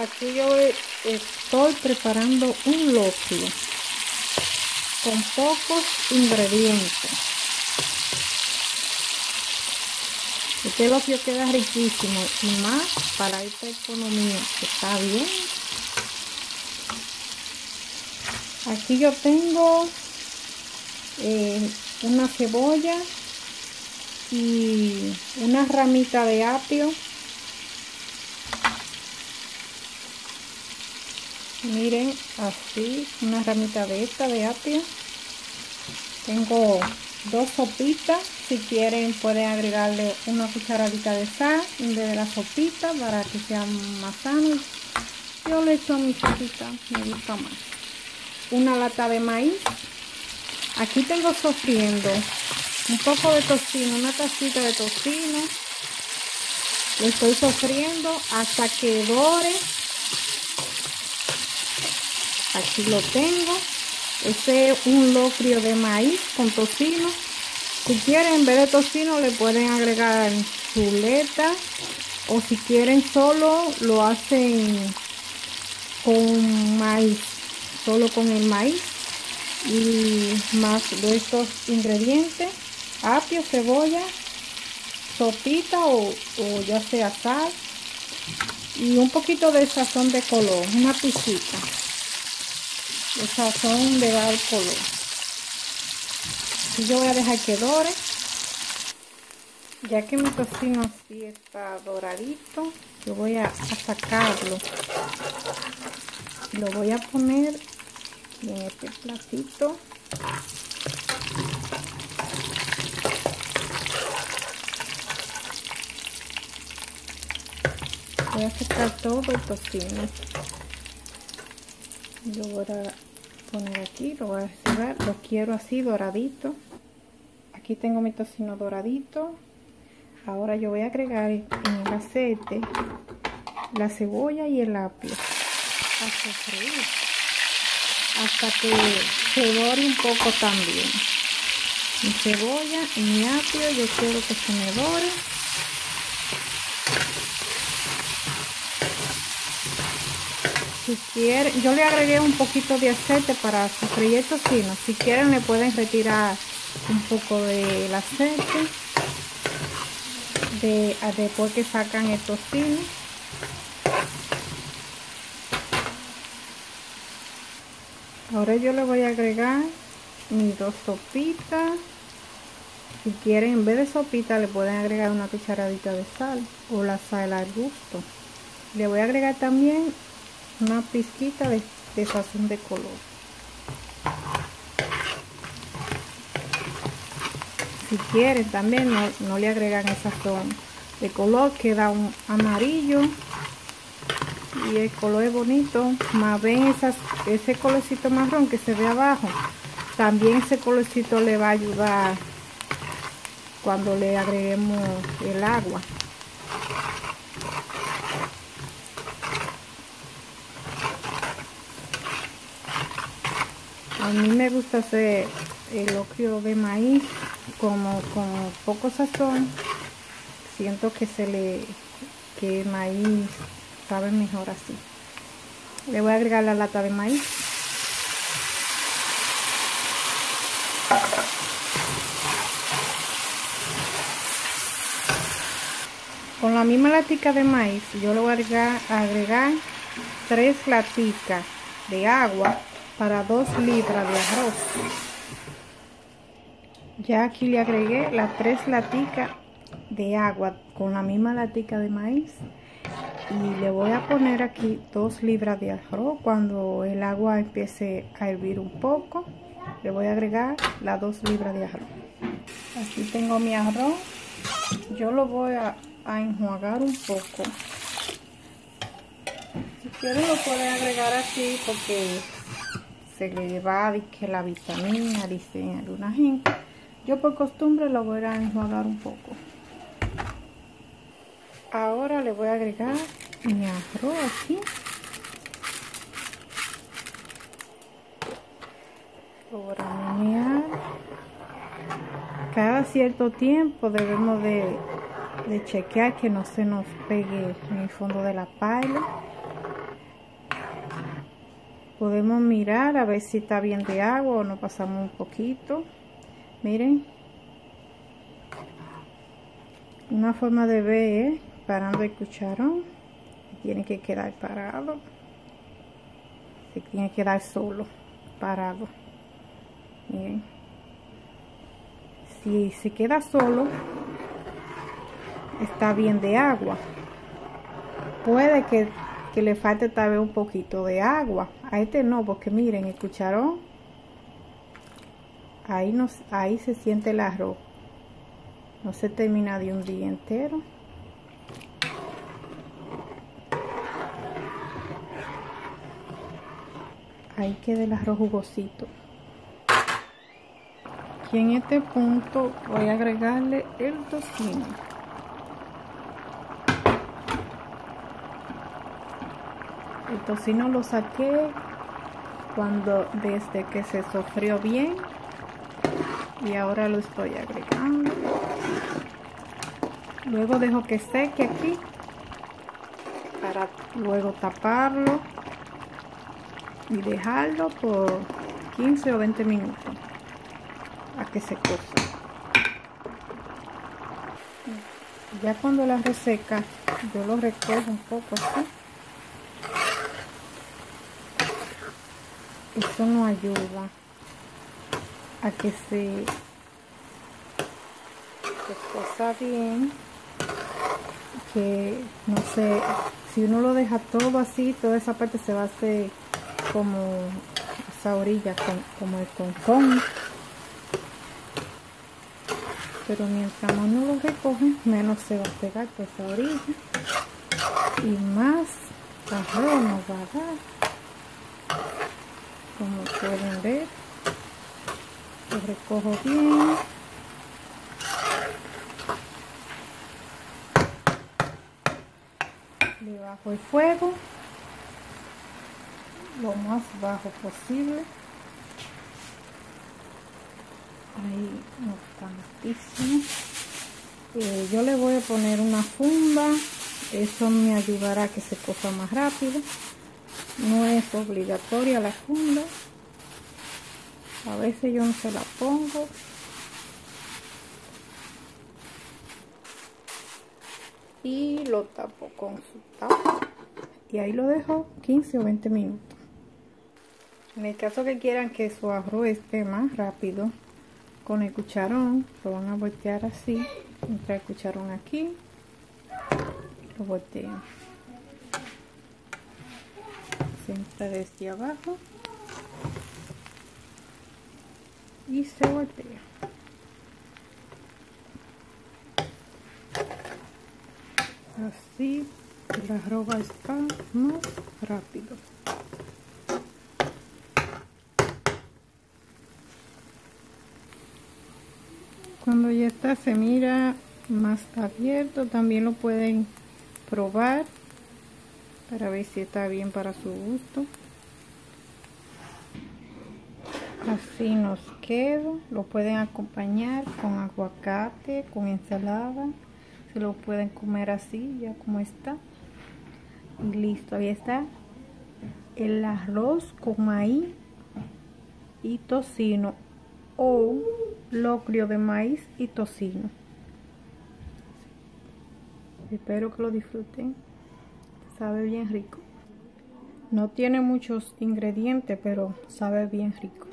Aquí yo estoy preparando un locrio con pocos ingredientes. Este locrio queda riquísimo y más para esta economía está bien. Aquí yo tengo eh, una cebolla y una ramita de apio miren así una ramita de esta de apio. Tengo dos sopitas si quieren pueden agregarle una cucharadita de sal de la sopita para que sea más sano. Yo le echo mi sopita me gusta más. Una lata de maíz. Aquí tengo sofriendo un poco de tocino una tacita de tocino. Lo estoy sofriendo hasta que dore aquí lo tengo. Este es un locrio de maíz con tocino. Si quieren en vez de tocino le pueden agregar chuleta. O si quieren solo lo hacen con maíz. Solo con el maíz. Y más de estos ingredientes. Apio cebolla sopita o, ya sea sal. Y un poquito de sazón de color una pizquita el sazón le da el color. Y yo voy a dejar que dore. Ya que mi tocino así está doradito yo voy a, sacarlo. Lo voy a poner en este platito. Voy a sacar todo el tocino lo voy a poner aquí lo voy a cerrar lo quiero así doradito. Aquí tengo mi tocino doradito. Ahora yo voy a agregar en el aceite la cebolla y el apio. A sofreír hasta que se dore un poco también. Mi cebolla y mi apio yo quiero que se me dore si yo le agregué un poquito de aceite para sofreír el tocino. Si quieren le pueden retirar un poco del aceite de, después que sacan el tocino. Ahora yo le voy a agregar mis dos sopitas. Si quieren, en vez de sopita, le pueden agregar una cucharadita de sal o la sal al gusto. Le voy a agregar también una pizquita de, sazón de color. Si quieren también no, le agregan el sazón de color queda un amarillo y el color es bonito. Más ven esas, ese colorcito marrón que se ve abajo también ese colorcito le va a ayudar cuando le agreguemos el agua a mí me gusta hacer el locrio de maíz como con poco sazón. Siento que se le que el maíz sabe mejor así. Le voy a agregar la lata de maíz. Con la misma latica de maíz yo le voy a agregar, agregar tres laticas de agua para 2 libras de arroz. Ya aquí le agregué las tres laticas de agua con la misma latica de maíz. Y le voy a poner aquí 2 libras de arroz cuando el agua empiece a hervir un poco. Le voy a agregar las 2 libras de arroz. Aquí tengo mi arroz. Yo lo voy a, a enjuagar un poco. Si quieren lo pueden agregar así porque se le va que la vitamina, dice alguna gente. Yo por costumbre lo voy a enjuagar un poco. Ahora le voy a agregar mi arroz aquí. Cada cierto tiempo debemos de, de chequear que no se nos pegue en el fondo de la paila podemos mirar a ver si está bien de agua o nos pasamos un poquito. Miren. Una forma de ver parando el cucharón. Tiene que quedar parado. Se tiene que quedar solo parado. Miren. Si se queda solo está bien de agua. Puede que, que le falte tal vez un poquito de agua. A este no porque miren el cucharón ahí, nos, ahí se siente el arroz. No se termina de un día entero. Ahí queda el arroz jugosito. Y en este punto voy a agregarle el tocino el tocino lo saqué cuando desde que se sofrió bien y ahora lo estoy agregando. Luego dejo que seque aquí para luego taparlo y dejarlo por 15 o 20 minutos a que se cosa ya cuando la reseca yo lo recojo un poco así esto no ayuda a que se, cosa bien que no sé si uno lo deja todo así toda esa parte se va a hacer como esa orilla como el concón. Pero mientras más no lo recoge menos se va a pegar por esa orilla. Y más arroz nos va a dar como pueden ver. Lo recojo bien. Le bajo el fuego lo más bajo posible. Ahí no eh, yo le voy a poner una funda. Eso me ayudará a que se coja más rápido no es obligatoria la funda. A veces yo no se la pongo. Y lo tapo con su tapa y ahí lo dejo 15 o 20 minutos. En el caso que quieran que su arroz esté más rápido, con el cucharón lo van a voltear así, entra el cucharón aquí, lo voltean. Siempre desde abajo y se voltea. Así el arroz está más rápido. cuando ya está se mira más abierto también lo pueden probar para ver si está bien para su gusto. Así nos queda lo pueden acompañar con aguacate con ensalada. Se lo pueden comer así ya como está. Y listo ahí está. El arroz con maíz y tocino. O locrio de maíz y tocino. Espero que lo disfruten. Sabe bien rico. No tiene muchos ingredientes, pero sabe bien rico.